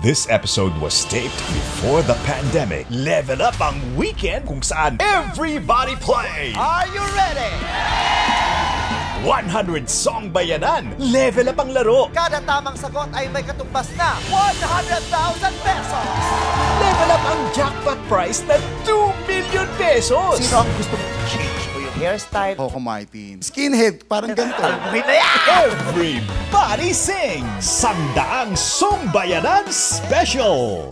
This episode was taped before the pandemic. Level up ang weekend kung saan everybody play! Are you ready? 100 song bayanan. Level up ang laro. Kada tamang sagot ay may katumbas na 100,000 pesos! Level up ang jackpot prize na 2 million pesos. Sino ang gusto mong hairstyle? Coco Martin. Skinhead, parang ganito. Buhin na yan! Everybody sing! Sandaang Song Bayanan Special!